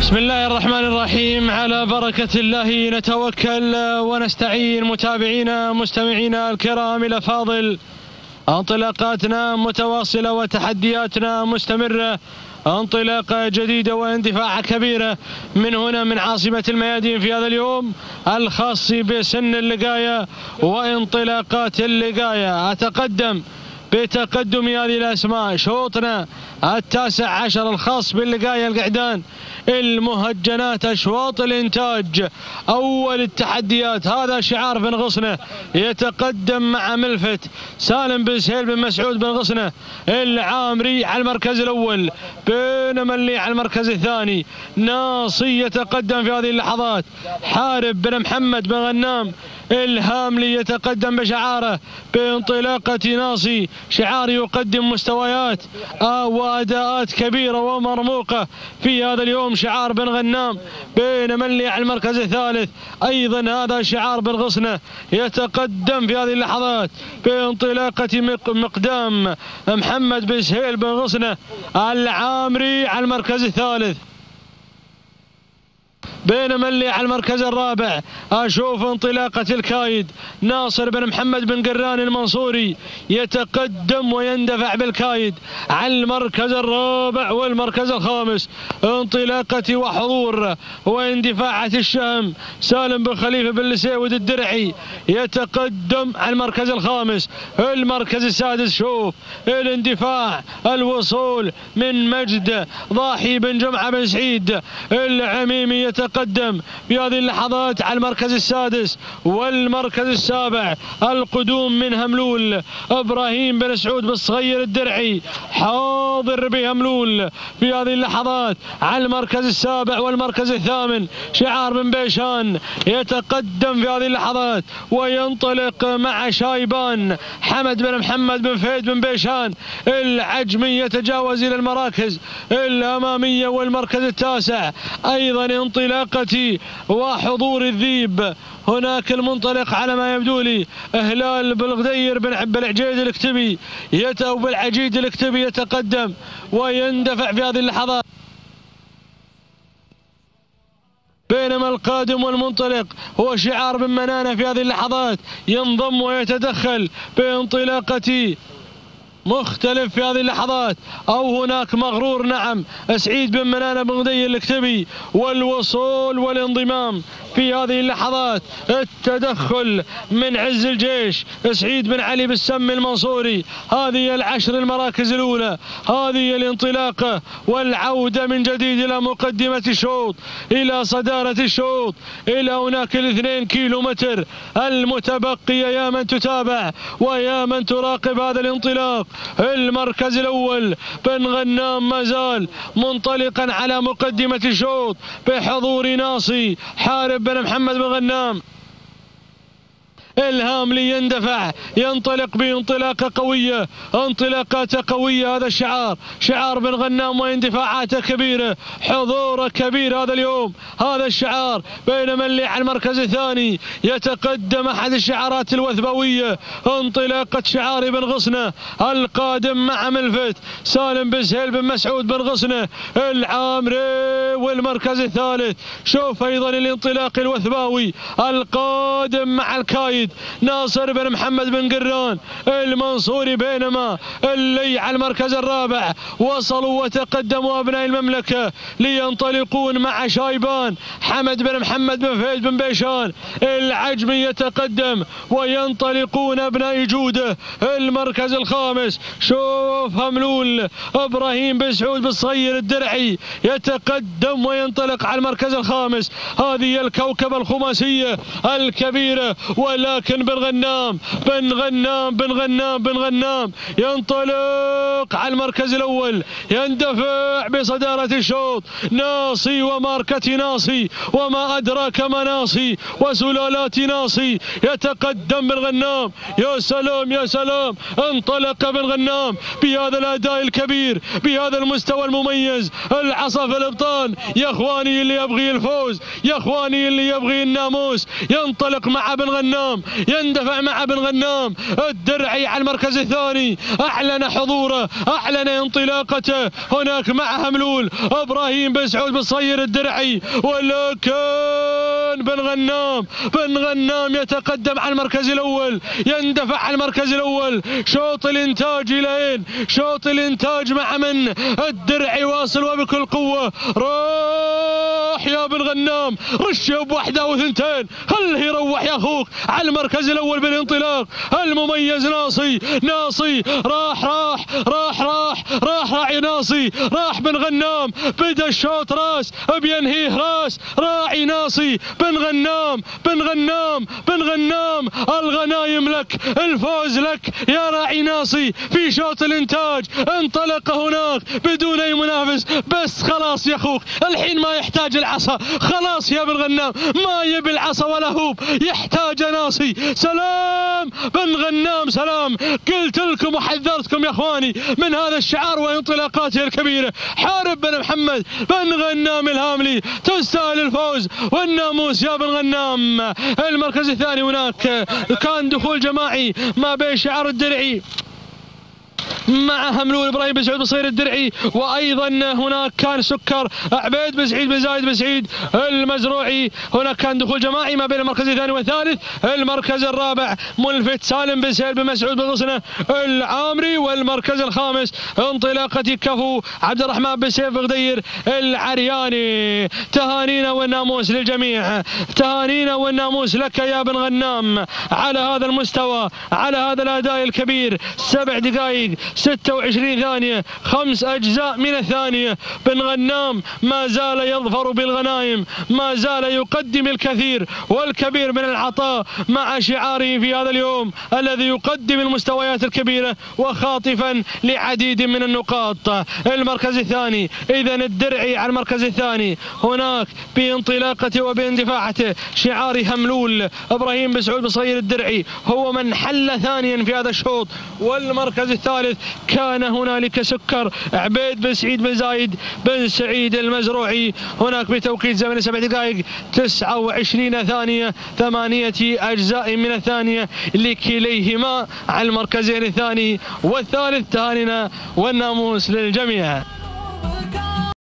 بسم الله الرحمن الرحيم. على بركة الله نتوكل ونستعين. متابعينا مستمعينا الكرام الأفاضل انطلاقاتنا متواصلة وتحدياتنا مستمرة. انطلاقة جديدة واندفاع كبيرة من هنا من عاصمة الميادين في هذا اليوم الخاص بسن اللقاية وانطلاقات اللقاية. أتقدم بتقدم هذه الأسماء. شوطنا التاسع عشر الخاص باللقاية القعدان. المهجنات أشواط الإنتاج. أول التحديات. هذا شعار بن غصنة. يتقدم مع ملفت. سالم بن سهيل بن مسعود بن غصنة. العامري على المركز الأول. بينما اللي على المركز الثاني. ناصي يتقدم في هذه اللحظات. حارب بن محمد بن غنام. الهاملي يتقدم بشعاره بانطلاقة ناصي. شعار يقدم مستويات وأداءات كبيرة ومرموقة. في هذا اليوم شعار بن غنام بينما اللي على المركز الثالث. أيضا هذا شعار بن غصنة يتقدم في هذه اللحظات بانطلاقة مقدام محمد بن سهيل بن غصنة العامري على المركز الثالث. بينما اللي على المركز الرابع. أشوف انطلاقة الكايد. ناصر بن محمد بن قران المنصوري يتقدم ويندفع بالكايد. على المركز الرابع والمركز الخامس. انطلاقة وحضور واندفاعة الشهم سالم بن خليفة بن لسيود الدرعي يتقدم على المركز الخامس. المركز السادس شوف. الاندفاع الوصول من مجد ضاحي بن جمعة بن سعيد. العميمي يتقدم يتقدم في هذه اللحظات على المركز السادس والمركز السابع القدوم من هملول إبراهيم بن سعود بالصغير الدرعي. حاضر بهملول في هذه اللحظات على المركز السابع والمركز الثامن. شعار بن بيشان يتقدم في هذه اللحظات وينطلق مع شايبان. حمد بن محمد بن فهد بن بيشان العجمي يتجاوز إلى المراكز الأمامية والمركز التاسع. أيضا انطلاق انطلاقة وحضور الذيب هناك المنطلق على ما يبدو لي. هلال بالغدير بن بالعجيد الكتبي يتو بالعجيد الكتبي يتقدم. ويندفع في هذه اللحظات بينما القادم والمنطلق هو شعار بن منانة في هذه اللحظات. ينضم ويتدخل بانطلاقة مختلف في هذه اللحظات. أو هناك مغرور نعم. سعيد بن منانه بن غدي الكتبي والوصول والانضمام في هذه اللحظات. التدخل من عز الجيش. سعيد بن علي بالسم المنصوري. هذه العشر المراكز الأولى. هذه الانطلاقة والعودة من جديد إلى مقدمة الشوط إلى صدارة الشوط. إلى هناك الاثنين كيلو متر المتبقية. يا من تتابع ويا من تراقب هذا الانطلاق. المركز الأول بن غنام ما زال منطلقا على مقدمة الشوط بحضور ناصي حارب بن محمد بن غنام. الهاملي يندفع ينطلق بانطلاقة قوية. انطلاقاته قوية هذا الشعار شعار بن غنام واندفاعاته كبيرة. حضوره كبير هذا اليوم. هذا الشعار. بينما اللي على المركز الثاني يتقدم أحد الشعارات الوثبوية. انطلاقة شعار بن غصنة. القادم مع ملفت. سالم بن سهيل بن مسعود بن غصنة. العامري. والمركز الثالث شوف أيضا الانطلاق الوثباوي القادم مع الكايد ناصر بن محمد بن قران المنصوري بينما اللي على المركز الرابع وصلوا وتقدموا أبناء المملكة لينطلقون مع شايبان حمد بن محمد بن فهد بن بيشان العجمي يتقدم وينطلقون أبناء جودة المركز الخامس شوف هملول إبراهيم بن سعود بالصغير الدرعي يتقدم وينطلق على المركز الخامس. هذه الكوكبة الخماسية الكبيرة ولا لكن بن غنام بن غنام بن غنام بن غنام ينطلق على المركز الأول. يندفع بصدارة الشوط. ناصي وماركة ناصي وما أدراك ما ناصي وسلالات ناصي. يتقدم بن غنام. يا سلام يا سلام. انطلق بن غنام بهذا الأداء الكبير بهذا المستوى المميز. العصا في الإبطال. يا اخواني اللي يبغي الفوز يا اخواني اللي يبغي الناموس ينطلق مع ابن غنام يندفع مع ابن غنام الدرعي على المركز الثاني أعلن حضوره أعلن انطلاقته هناك مع هملول إبراهيم بن سعود بن صير الدرعي ولكن بن غنام. بن غنام يتقدم على المركز الأول. يندفع على المركز الأول. شوط الإنتاج الين شوط الإنتاج مع من؟ الدرعي واصل وبكل قوة. روح يا بن غنام رش بواحده وثنتين خله يروح يا أخوك؟ على المركز الأول بالانطلاق المميز ناصي ناصي راح راح راح راح راح راعي ناصي راح بن غنام بدا الشوط راس بينهيه راس راعي ناصي بن غنام بن غنام بن غنام الغنايم لك الفوز لك يا راعي ناصي في شوط الإنتاج انطلق هناك بدون أي منافس بس خلاص يا أخوك الحين ما يحتاج العصا خلاص يا بن غنام ما يبي العصا ولا هوب يحتاج ناصي سلام. بن غنام سلام. قلت لكم وحذرتكم يا اخواني من هذا الشعار وانطلاقاته الكبيرة. حارب بن محمد. بن غنام الهاملي تستاهل الفوز. والناموس يا بن غنام. المركز الثاني هناك. كان دخول جماعي ما بين شعار الدرعي. مع هملول إبراهيم بن سعود بصير الدرعي وأيضا هناك كان سكر عبيد بن سعيد بن زايد بن سعيد المزروعي. هناك كان دخول جماعي ما بين المركز الثاني والثالث المركز الرابع ملفت سالم بن سهيل بن مسعود بن غصنه العامري والمركز الخامس انطلاقة كفو عبد الرحمن بن سيف غدير العرياني. تهانينا والناموس للجميع تهانينا والناموس لك يا بن غنام. على هذا المستوى على هذا الأداء الكبير سبع دقائق 26 ثانية خمس أجزاء من الثانية. بن غنام ما زال يظفر بالغنائم ما زال يقدم الكثير والكبير من العطاء مع شعاره في هذا اليوم الذي يقدم المستويات الكبيرة وخاطفا لعديد من النقاط. المركز الثاني إذا الدرعي على المركز الثاني. هناك بانطلاقته وباندفاعته شعار هملول. إبراهيم بن سعود بصغير الدرعي هو من حل ثانيا في هذا الشوط. والمركز الثالث كان هنالك سكر عبيد بن سعيد بن زايد بن سعيد المزروعي هناك بتوقيت زمن سبع دقائق 29 ثانية ثمانية أجزاء من الثانية لكليهما على المركزين الثاني والثالث تهانينا والناموس للجميع.